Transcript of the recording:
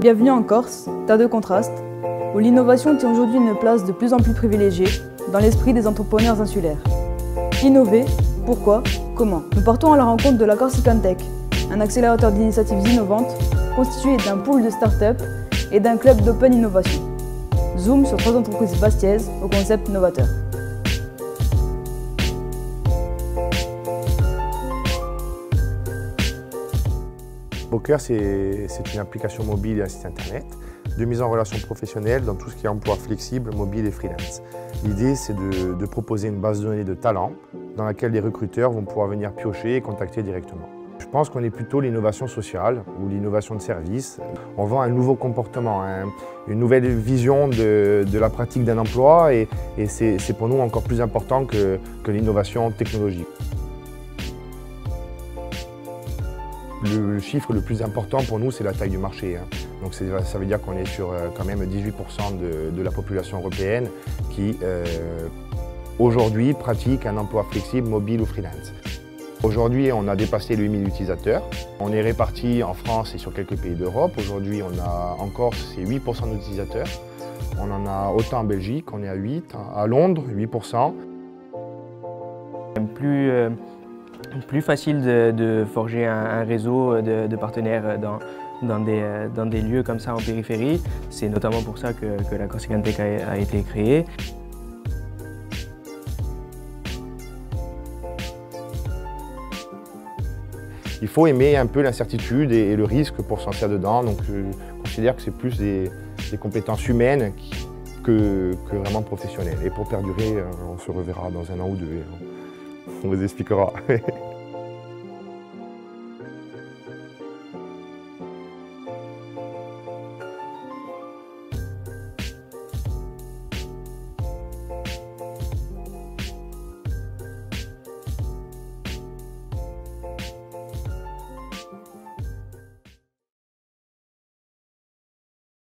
Bienvenue en Corse, terre de contraste, où l'innovation tient aujourd'hui une place de plus en plus privilégiée dans l'esprit des entrepreneurs insulaires. Innover, pourquoi, comment? Nous partons à la rencontre de la Corsican Tech, un accélérateur d'initiatives innovantes constitué d'un pool de start-up et d'un club d'open innovation. Zoom sur trois entreprises bastiaises au concept novateur. Boker, c'est une application mobile et un site internet de mise en relation professionnelle dans tout ce qui est emploi flexible, mobile et freelance. L'idée, c'est de, proposer une base de données de talents dans laquelle les recruteurs vont pouvoir venir piocher et contacter directement. Je pense qu'on est plutôt l'innovation sociale ou l'innovation de service. On vend un nouveau comportement, un, une nouvelle vision de, la pratique d'un emploi et, c'est pour nous encore plus important que l'innovation technologique. Le chiffre le plus important pour nous, c'est la taille du marché. Hein. Donc ça veut dire qu'on est sur euh, quand même 18% de, la population européenne qui euh, aujourd'hui pratique un emploi flexible, mobile ou freelance. Aujourd'hui, on a dépassé les 8000 utilisateurs. On est répartis en France et sur quelques pays d'Europe. Aujourd'hui, on a en Corse, c'est 8% d'utilisateurs. On en a autant en Belgique, on est à 8. À Londres, 8%. Plus, euh, plus facile de, forger un, réseau de, de, partenaires dans, dans des, dans des lieux comme ça en périphérie. C'est notamment pour ça que, la Corsican Tech a, a été créée. Il faut aimer un peu l'incertitude et, le risque pour s'en sortir dedans. Donc je considère que c'est plus des, compétences humaines que, que, vraiment professionnelles. Et pour perdurer, on se reverra dans un an ou deux. On vous expliquera.